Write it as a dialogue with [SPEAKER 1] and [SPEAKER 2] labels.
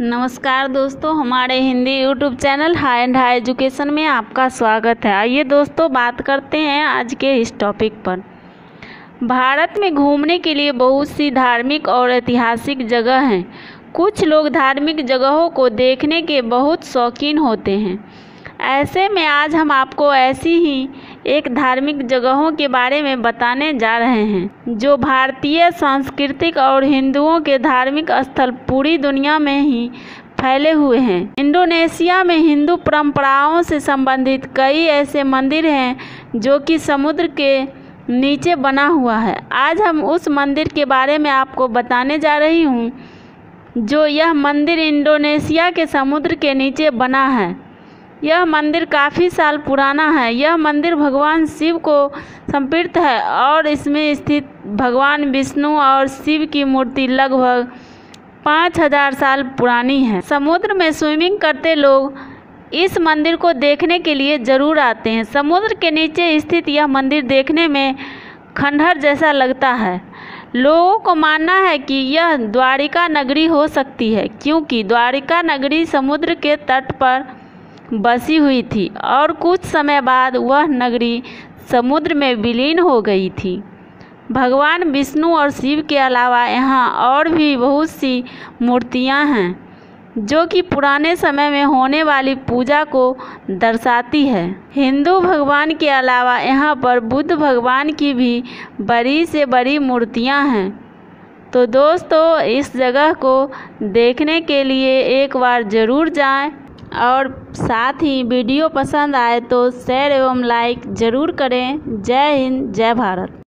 [SPEAKER 1] नमस्कार दोस्तों, हमारे Hindi YouTube channel high and high education में आपका स्वागत है। आइए दोस्तों, बात करते हैं आज के इस टॉपिक पर। भारत में घूमने के लिए बहुत सी धार्मिक और ऐतिहासिक जगह हैं। कुछ लोग धार्मिक जगहों को देखने के बहुत शौकीन होते हैं। ऐसे में आज हम आपको ऐसी ही एक धार्मिक जगहों के बारे में बताने जा रहे हैं, जो भारतीय सांस्कृतिक और हिंदुओं के धार्मिक स्थल पूरी दुनिया में ही फैले हुए हैं। इंडोनेशिया में हिंदू परंपराओं से संबंधित कई ऐसे मंदिर हैं, जो कि समुद्र के नीचे बना हुआ है। आज हम उस मंदिर के बारे में आपको बताने जा रही हूँ, जो यह मंदिर इंडोनेशिया के समुद्र के नीचे बना है। यह मंदिर काफ़ी साल पुराना है। यह मंदिर भगवान शिव को समर्पित है और इसमें स्थित भगवान विष्णु और शिव की मूर्ति लगभग पाँच हज़ार साल पुरानी है। समुद्र में स्विमिंग करते लोग इस मंदिर को देखने के लिए ज़रूर आते हैं। समुद्र के नीचे स्थित यह मंदिर देखने में खंडहर जैसा लगता है। लोगों को मानना है कि यह द्वारिका नगरी हो सकती है, क्योंकि द्वारिका नगरी समुद्र के तट पर बसी हुई थी और कुछ समय बाद वह नगरी समुद्र में विलीन हो गई थी। भगवान विष्णु और शिव के अलावा यहाँ और भी बहुत सी मूर्तियाँ हैं, जो कि पुराने समय में होने वाली पूजा को दर्शाती है। हिंदू भगवान के अलावा यहाँ पर बुद्ध भगवान की भी बड़ी से बड़ी मूर्तियाँ हैं। तो दोस्तों, इस जगह को देखने के लिए एक बार ज़रूर जाएँ। और साथ ही वीडियो पसंद आए तो शेयर एवं लाइक ज़रूर करें। जय हिंद, जय भारत।